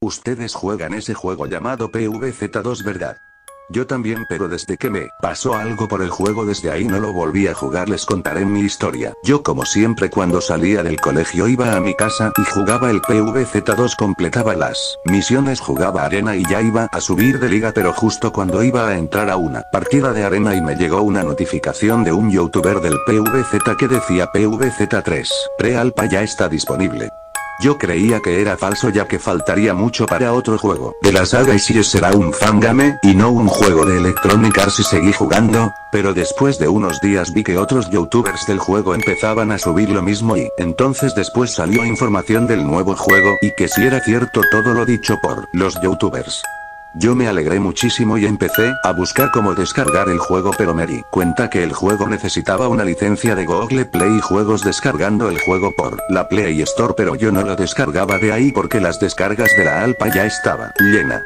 Ustedes juegan ese juego llamado PVZ2 ¿verdad? Yo también pero desde que me pasó algo por el juego desde ahí no lo volví a jugar les contaré mi historia. Yo como siempre cuando salía del colegio iba a mi casa y jugaba el PVZ2 completaba las misiones jugaba arena y ya iba a subir de liga pero justo cuando iba a entrar a una partida de arena y me llegó una notificación de un youtuber del PVZ que decía PVZ3, pre-alpa ya está disponible. Yo creía que era falso ya que faltaría mucho para otro juego de la saga y si será un fangame y no un juego de Electronic Arts y seguí jugando, pero después de unos días vi que otros youtubers del juego empezaban a subir lo mismo y entonces después salió información del nuevo juego y que si era cierto todo lo dicho por los youtubers. Yo me alegré muchísimo y empecé a buscar cómo descargar el juego pero me di cuenta que el juego necesitaba una licencia de Google Play juegos descargando el juego por la Play Store pero yo no lo descargaba de ahí porque las descargas de la Alpa ya estaba llena.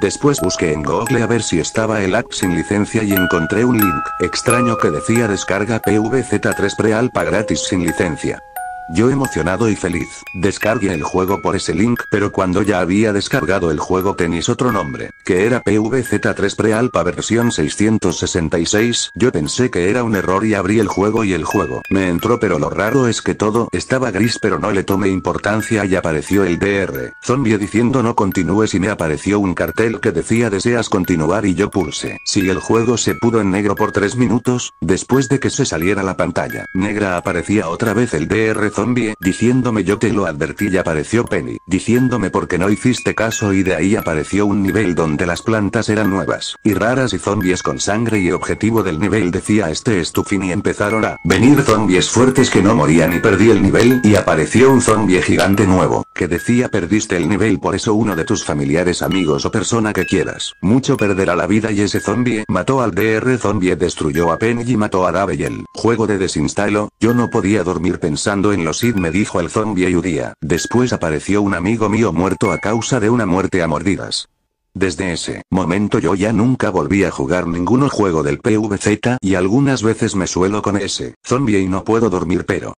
Después busqué en Google a ver si estaba el app sin licencia y encontré un link extraño que decía descarga PVZ3 pre-alpa gratis sin licencia. Yo emocionado y feliz, descargué el juego por ese link, pero cuando ya había descargado el juego tenis otro nombre, que era PVZ3 Pre-Alpha versión 666, yo pensé que era un error y abrí el juego y el juego me entró pero lo raro es que todo estaba gris pero no le tomé importancia y apareció el DR, zombie diciendo no continúes y me apareció un cartel que decía deseas continuar y yo pulse. Si el juego se pudo en negro por 3 minutos, después de que se saliera la pantalla negra aparecía otra vez el DR zombie, diciéndome yo te lo advertí y apareció Penny, diciéndome porque no hiciste caso y de ahí apareció un nivel donde las plantas eran nuevas, y raras y zombies con sangre y objetivo del nivel decía este es tu fin y empezaron a venir zombies fuertes que no morían y perdí el nivel y apareció un zombie gigante nuevo, que decía perdiste el nivel por eso uno de tus familiares amigos o persona que quieras, mucho perderá la vida y ese zombie mató al DR zombie destruyó a Penny y mató a Dave y el juego de desinstalo, yo no podía dormir pensando en los id me dijo el zombie ayudía. Después apareció un amigo mío muerto a causa de una muerte a mordidas. Desde ese momento yo ya nunca volví a jugar ninguno juego del PVZ y algunas veces me suelo con ese zombie y no puedo dormir pero...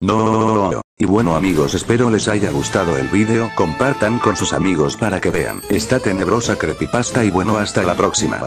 No. Y bueno amigos espero les haya gustado el vídeo, compartan con sus amigos para que vean esta tenebrosa creepypasta y bueno hasta la próxima.